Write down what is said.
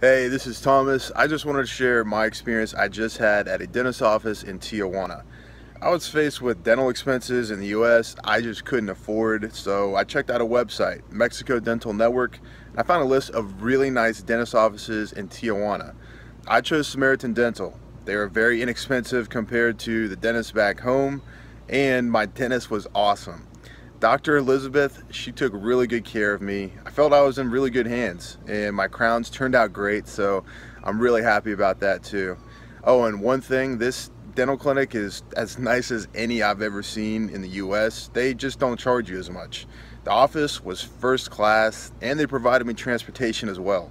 Hey, this is Thomas. I just wanted to share my experience I just had at a dentist office in Tijuana. I was faced with dental expenses in the US I just couldn't afford, so I checked out a website, Mexico Dental Network, and I found a list of really nice dentist offices in Tijuana. I chose Samaritan Dental. They were very inexpensive compared to the dentist back home, and my dentist was awesome. Dr. Elizabeth, she took really good care of me. I felt I was in really good hands and my crowns turned out great so I'm really happy about that too. Oh and one thing, this dental clinic is as nice as any I've ever seen in the US. They just don't charge you as much. The office was first class and they provided me transportation as well.